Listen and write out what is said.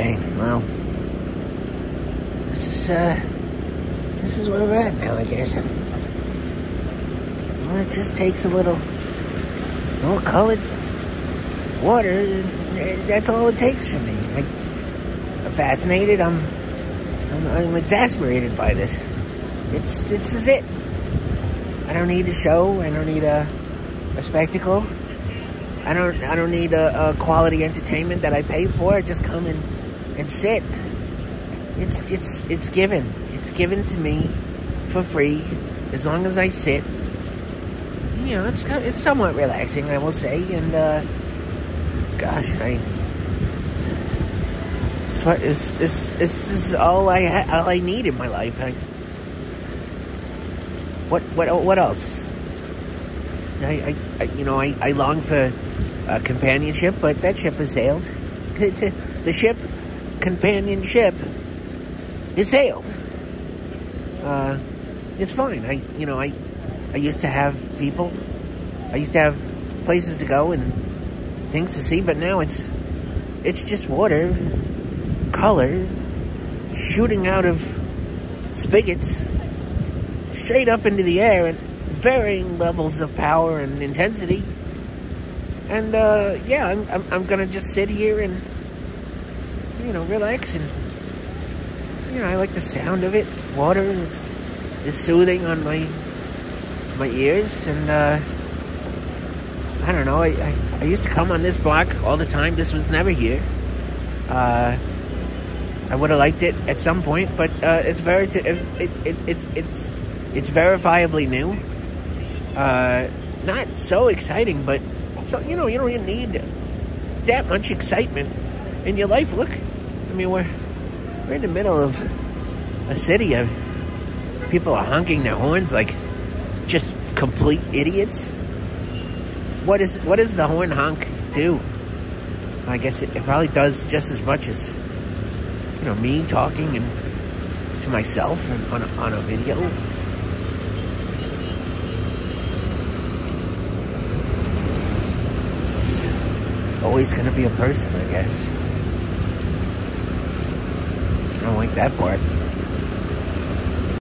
Okay, well, this is uh, this is where we're at now, I guess. Well, it just takes a little, little colored water. That's all it takes for me. I, I'm fascinated. I'm, I'm, I'm exasperated by this. It's this is it. I don't need a show. I don't need a, a spectacle. I don't I don't need a, a quality entertainment that I pay for. I just come and, and sit. It's it's it's given. It's given to me for free as long as I sit. You know, it's it's somewhat relaxing, I will say. And uh, gosh, I it's what it's this this is all I all I need in my life. I, what what what else? I, I, I you know I, I long for uh, companionship, but that ship has sailed. the ship companionship is hailed. Uh, it's fine. I you know I I used to have people. I used to have places to go and things to see, but now it's it's just water, color, shooting out of spigots straight up into the air at varying levels of power and intensity. And uh, yeah, I'm, I'm, I'm gonna just sit here and you know relax and you know I like the sound of it. Water is is soothing on my my ears, and uh, I don't know. I, I, I used to come on this block all the time. This was never here. Uh, I would have liked it at some point, but uh, it's very it, it, it, it's it's it's verifiably new. Uh, not so exciting, but so you know you don't even need that much excitement in your life. Look, I mean we're we're in the middle of a city of people are honking their horns like just complete idiots. What is what does the horn honk do? I guess it, it probably does just as much as you know me talking and to myself and on a, on a video. always going to be a person, I guess. I don't like that part.